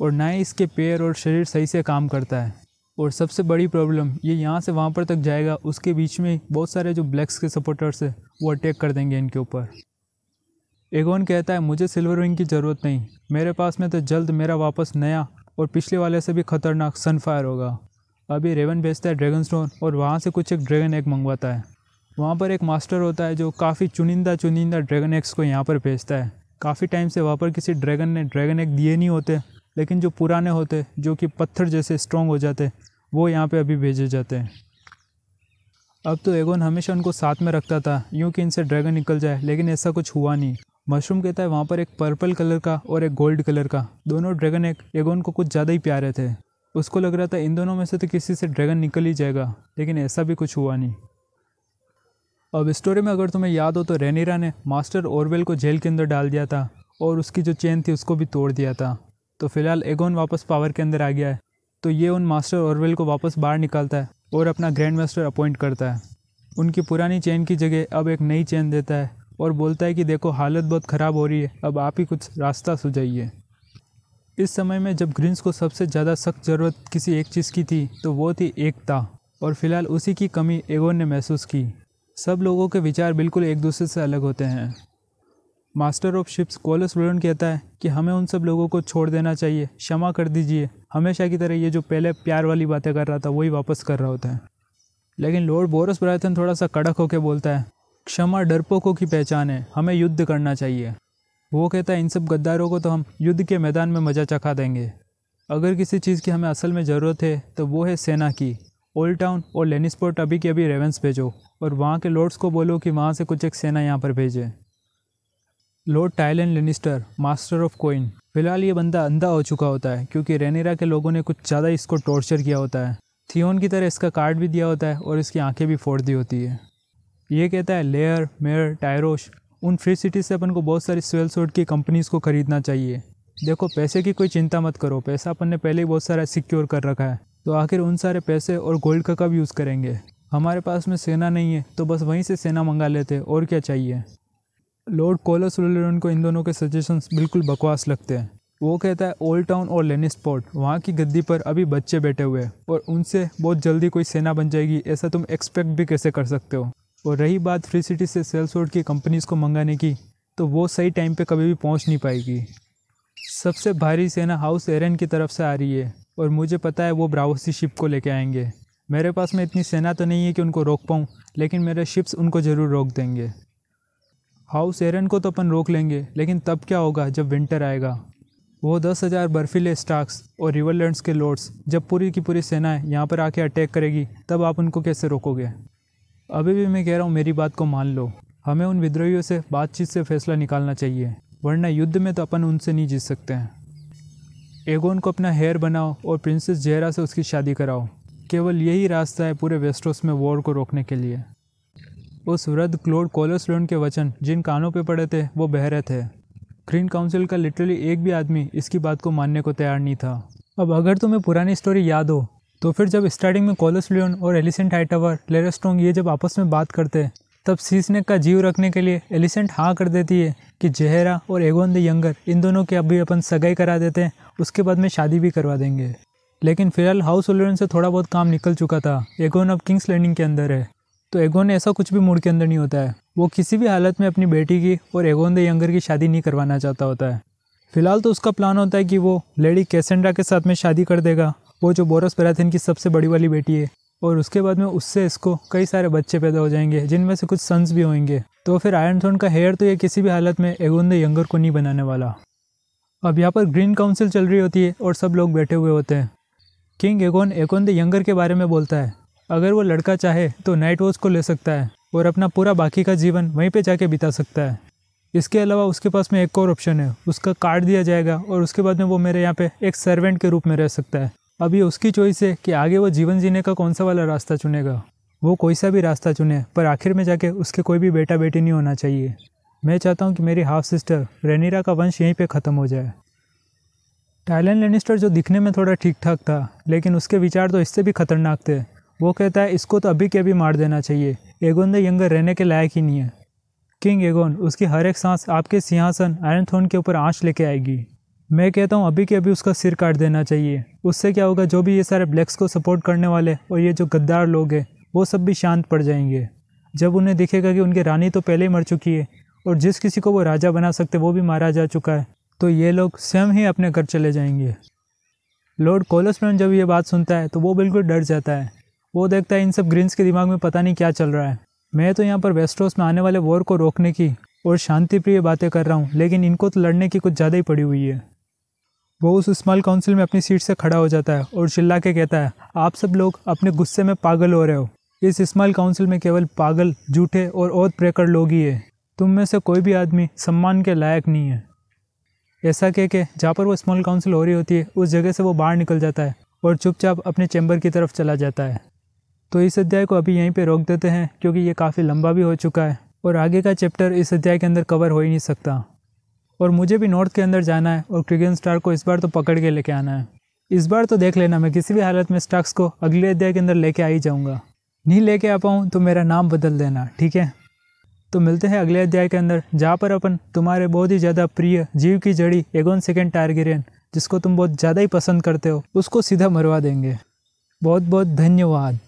[SPEAKER 1] और ना ही इसके पैर और शरीर सही से काम करता है। और सबसे बड़ी प्रॉब्लम ये यहाँ से वहाँ पर तक जाएगा, उसके बीच में बहुत सारे जो ब्लैक्स के सपोर्टर्स है वो अटैक कर देंगे इनके ऊपर। एगोन कहता है, मुझे सिल्वर विंग की ज़रूरत नहीं। मेरे पास में तो जल्द मेरा वापस नया और पिछले वाले से भी खतरनाक सनफायर होगा। अभी रेवन भेजता है ड्रैगन स्टोन और वहाँ से कुछ एक ड्रैगन एग मंगवाता है। वहाँ पर एक मास्टर होता है जो काफ़ी चुनिंदा चुनिंदा ड्रैगन एग्स को यहाँ पर भेजता है। काफ़ी टाइम से वहाँ पर किसी ड्रैगन ने ड्रैगन एग दिए नहीं होते, लेकिन जो पुराने होते, जो कि पत्थर जैसे स्ट्रॉन्ग हो जाते, वो यहाँ पे अभी भेजे जाते हैं। अब तो एगोन हमेशा उनको साथ में रखता था, यूँ कि इनसे ड्रैगन निकल जाए, लेकिन ऐसा कुछ हुआ नहीं। मशरूम कहता है, वहाँ पर एक पर्पल कलर का और एक गोल्ड कलर का। दोनों ड्रैगन एक एगोन को कुछ ज़्यादा ही प्यारे थे। उसको लग रहा था इन दोनों में से तो किसी से ड्रैगन निकल ही जाएगा, लेकिन ऐसा भी कुछ हुआ नहीं। अब स्टोरी में अगर तुम्हें याद हो तो रेनीरा ने मास्टर ओरवेल को जेल के अंदर डाल दिया था और उसकी जो चेन थी उसको भी तोड़ दिया था। तो फ़िलहाल एगोन वापस पावर के अंदर आ गया है। तो ये उन मास्टर ओरवेल को वापस बाहर निकालता है। और अपना ग्रैंड मास्टर अपॉइंट करता है। उनकी पुरानी चेन की जगह अब एक नई चेन देता है और बोलता है कि देखो, हालत बहुत ख़राब हो रही है, अब आप ही कुछ रास्ता सुझाइए। इस समय में जब ग्रीन्स को सबसे ज़्यादा सख्त ज़रूरत किसी एक चीज़ की थी तो वो थी एकता और फ़िलहाल उसी की कमी एगोन ने महसूस की। सब लोगों के विचार बिल्कुल एक दूसरे से अलग होते हैं। मास्टर ऑफ़ शिप्स कोलस ब्रोन कहता है कि हमें उन सब लोगों को छोड़ देना चाहिए, क्षमा कर दीजिए। हमेशा की तरह ये जो पहले प्यार वाली बातें कर रहा था, वही वापस कर रहा होता है। लेकिन लॉर्ड बोरस ब्रायथन थोड़ा सा कड़क होकर बोलता है, क्षमा डरपोकों की पहचान है, हमें युद्ध करना चाहिए। वो कहता है, इन सब गद्दारों को तो हम युद्ध के मैदान में मज़ा चखा देंगे। अगर किसी चीज़ की हमें असल में ज़रूरत है तो वो है सेना की। ओल्ड टाउन और लेनिस्पोर्ट अभी के अभी रेवेंस भेजो, और वहाँ के लॉर्ड्स को बोलो कि वहाँ से कुछ एक सेना यहाँ पर भेजे। Lord Tyland Lannister, master of coin. फ़िलहाल ये बंदा अंधा हो चुका होता है, क्योंकि रेनेरा के लोगों ने कुछ ज़्यादा इसको टॉर्चर किया होता है। थियोन की तरह इसका कार्ड भी दिया होता है और इसकी आँखें भी फोड़ दी होती है। ये कहता है, लेयर, मेयर, टायरोश, उन फ्री सिटीज़ से अपन को बहुत सारी स्वेल सोड की कंपनीज़ को ख़रीदना चाहिए। देखो, पैसे की कोई चिंता मत करो, पैसा अपन ने पहले ही बहुत सारा सिक्योर कर रखा है। तो आखिर उन सारे पैसे और गोल्ड का कब यूज़ करेंगे? हमारे पास में सेना नहीं है तो बस वहीं से सेना मंगा लेते, और क्या चाहिए? लॉर्ड कोलस को इन दोनों के सजेशंस बिल्कुल बकवास लगते हैं। वो कहता है ओल्ड टाउन और लेनिस्पोर्ट वहाँ की गद्दी पर अभी बच्चे बैठे हुए हैं और उनसे बहुत जल्दी कोई सेना बन जाएगी, ऐसा तुम एक्सपेक्ट भी कैसे कर सकते हो? और रही बात फ्री सिटी से सेल्सोर्ड की कंपनीज़ को मंगाने की तो वो सही टाइम पे कभी भी पहुँच नहीं पाएगी। सबसे भारी सेना हाउस एरन की तरफ़ से आ रही है और मुझे पता है वो ब्राउसी शिप को लेके आएँगे। मेरे पास में इतनी सेना तो नहीं है कि उनको रोक पाऊँ, लेकिन मेरे शिप्स उनको ज़रूर रोक देंगे। हाउस एरन को तो अपन रोक लेंगे, लेकिन तब क्या होगा जब विंटर आएगा? वो दस हज़ार बर्फीले स्टाक्स और रिवरलैंड्स के लॉर्ड्स, जब पूरी की पूरी सेनाएँ यहाँ पर आके अटैक करेगी, तब आप उनको कैसे रोकोगे? अभी भी मैं कह रहा हूँ, मेरी बात को मान लो। हमें उन विद्रोहियों से, बातचीत से फैसला निकालना चाहिए, वरना युद्ध में तो अपन उनसे नहीं जीत सकते हैं। एगोन को अपना हेयर बनाओ और प्रिंसेस जहरा से उसकी शादी कराओ। केवल यही रास्ता है पूरे वेस्टोस में वॉर को रोकने के लिए। उस वृद्ध क्लोड कोलोसलोन के वचन जिन कानों पे पड़े थे, वो बहरे थे। ग्रीन काउंसिल का लिटरली एक भी आदमी इसकी बात को मानने को तैयार नहीं था। अब अगर तुम्हें पुरानी स्टोरी याद हो तो फिर जब स्टार्टिंग में कोलोसलियन और एलिसेंट हाइटावर, लेरेस्टोंग ये जब आपस में बात करते, तब सीसनेक का जीव रखने के लिए एलिसेंट हाँ कर देती है कि जहरा और एगोन द यंगर इन दोनों के अभी अपन सगाई करा देते हैं, उसके बाद में शादी भी करवा देंगे। लेकिन फ़िलहाल हाउस होल्डर से थोड़ा बहुत काम निकल चुका था। एगोन अब किंग्स लैंडिंग के अंदर है। तो एगोन ऐसा कुछ भी मूड के अंदर नहीं होता है। वो किसी भी हालत में अपनी बेटी की और एगोन द यंगर की शादी नहीं करवाना चाहता होता है। फ़िलहाल तो उसका प्लान होता है कि वो लेडी कैसेंड्रा के साथ में शादी कर देगा। वो जो बोरस पैराथिन की सबसे बड़ी वाली बेटी है। और उसके बाद में उससे इसको कई सारे बच्चे पैदा हो जाएँगे, जिनमें से कुछ सन्स भी होंगे। तो फिर आयरन थ्रोन का हेयर तो ये किसी भी हालत में एगोन द यंगर को नहीं बनाने वाला। अब यहाँ पर ग्रीन काउंसिल चल रही होती है और सब लोग बैठे हुए होते हैं। King Aegon Aegon the younger के बारे में बोलता है। अगर वो लड़का चाहे तो नाइट वॉच को ले सकता है और अपना पूरा बाकी का जीवन वहीं पे जाके बिता सकता है। इसके अलावा उसके पास में एक और ऑप्शन है। उसका कार्ड दिया जाएगा और उसके बाद में वो मेरे यहाँ पे एक सर्वेंट के रूप में रह सकता है। अब ये उसकी चॉइस है कि आगे वो जीवन जीने का कौन सा वाला रास्ता चुनेगा। वो कोई सा भी रास्ता चुने, पर आखिर में जाके उसके कोई भी बेटा बेटी नहीं होना चाहिए। मैं चाहता हूँ कि मेरी हाफ़ सिस्टर रेनीरा का वंश यहीं पे ख़त्म हो जाए। टाइलन लेनिस्टर जो दिखने में थोड़ा ठीक ठाक था, लेकिन उसके विचार तो इससे भी खतरनाक थे। वो कहता है, इसको तो अभी के अभी मार देना चाहिए। एगोन द यंगर रहने के लायक ही नहीं है। किंग एगोन, उसकी हर एक सांस आपके सिंहासन आयरन थ्रोन के ऊपर आँच लेके आएगी। मैं कहता हूँ, अभी के अभी उसका सिर काट देना चाहिए। उससे क्या होगा, जो भी ये सारे ब्लैक्स को सपोर्ट करने वाले और ये जो गद्दार लोग हैं, वो सब भी शांत पड़ जाएँगे। जब उन्हें दिखेगा कि उनकी रानी तो पहले ही मर चुकी है और जिस किसी को वो राजा बना सकते, वो भी मारा जा चुका है तो ये लोग स्वयं ही अपने घर चले जाएँगे। लॉर्ड कोलसमैन जब ये बात सुनता है तो वो बिल्कुल डर जाता है। वो देखता है इन सब ग्रीन्स के दिमाग में पता नहीं क्या चल रहा है। मैं तो यहाँ पर वेस्टोस में आने वाले वॉर को रोकने की और शांति प्रिय बातें कर रहा हूँ, लेकिन इनको तो लड़ने की कुछ ज़्यादा ही पड़ी हुई है। वो उस स्मॉल काउंसिल में अपनी सीट से खड़ा हो जाता है और चिल्ला के कहता है, आप सब लोग अपने गुस्से में पागल हो रहे हो। इस स्मॉल काउंसिल में केवल पागल, झूठे और ओत प्रेकर लोग ही है। तुम में से कोई भी आदमी सम्मान के लायक नहीं है। ऐसा कह के जहाँ पर वो स्मॉल काउंसिल हो रही होती है, उस जगह से वो बाहर निकल जाता है और चुपचाप अपने चैम्बर की तरफ़ चला जाता है। तो इस अध्याय को अभी यहीं पे रोक देते हैं, क्योंकि ये काफ़ी लंबा भी हो चुका है, और आगे का चैप्टर इस अध्याय के अंदर कवर हो ही नहीं सकता। और मुझे भी नॉर्थ के अंदर जाना है, और क्रिगन स्टार को इस बार तो पकड़ के लेके आना है। इस बार तो देख लेना, मैं किसी भी हालत में स्टाक्स को अगले अध्याय के अंदर लेके आ ही जाऊँगा। नहीं लेके आ पाऊँ तो मेरा नाम बदल देना, ठीक है? तो मिलते हैं अगले अध्याय के अंदर, जहाँ पर अपन तुम्हारे बहुत ही ज़्यादा प्रिय जीव की जड़ी एगोन सेकेंड टारगेरियन जिसको तुम बहुत ज़्यादा ही पसंद करते हो, उसको सीधा मरवा देंगे। बहुत बहुत धन्यवाद।